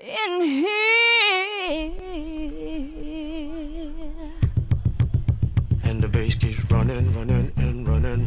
in here.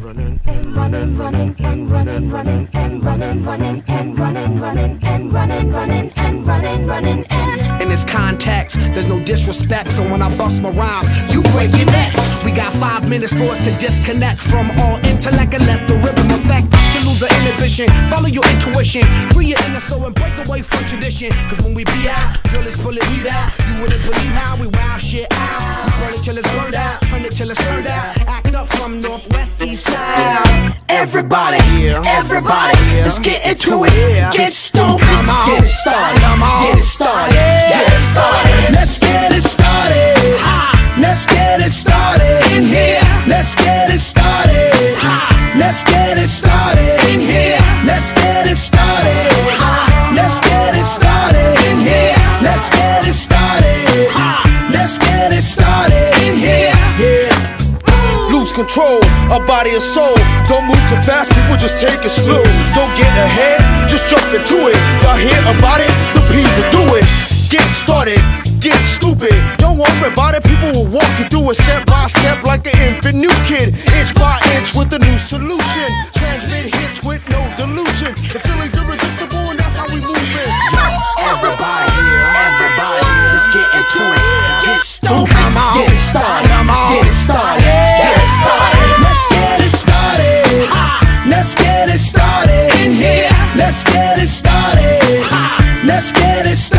Running, and running, running, and running, running, and running, running, and running, running, and running, running, and running, running, and In this context, there's no disrespect, so when I bust my rhyme, you break your necks. We got five minutes for us to disconnect from all intellect and let the rhythm affect. To lose the inhibition, follow your intuition, free your inner soul and break away from tradition. Cause when we be out, girl, it's pulling me out. You wouldn't believe how we wow shit out. We burn it till it's burned out, turn it till it's turned out. From northwest east side. Everybody, everybody, let's get into it. Get stoked, get it started, get it started, get it started. Let's get it started. Let's get it started in here. Let's get of body and soul. Don't move too fast, people just take it slow. Don't get ahead, just jump into it. Y'all hear about it? The P's will do it. Get started, get stupid. Don't worry about it, people will walk you through it step by step like an infant new kid. Inch by inch with a new solution.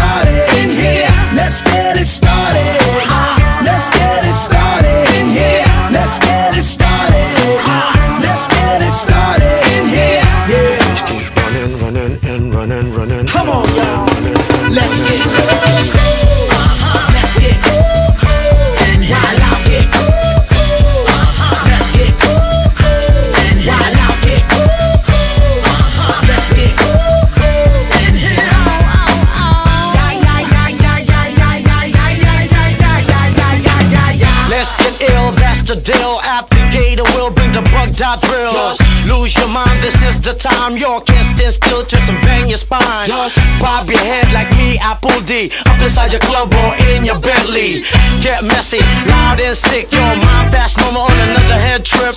Started in here. Let's get it started. Deal. Applicator will bring the bug dot drill. Lose your mind, this is the time. You can't stand still, twist and bang your spine. Just Bob your head like me, Apple D. Up inside your club or in your Bentley. Get messy, loud and sick. Your mind fast, mama on another head trip.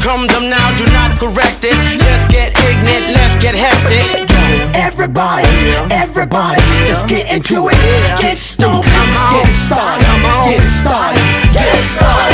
Come them now, do not correct it. Let's get ignorant, let's get hectic. Everybody, everybody, let's get into it. Get stoked, get it started, get it started, get started.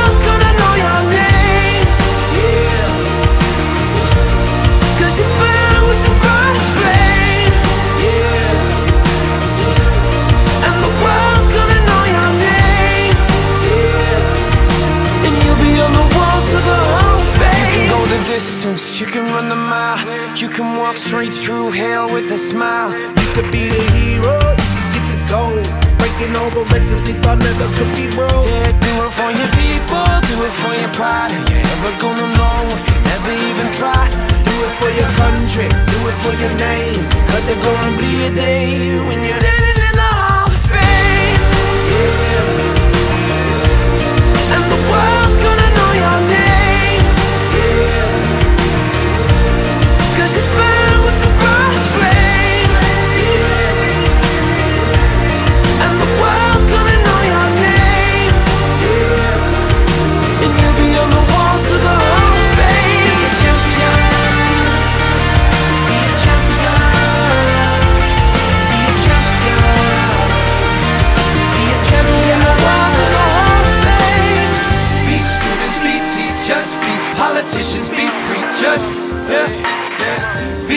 your name. Cause there's gonna be a day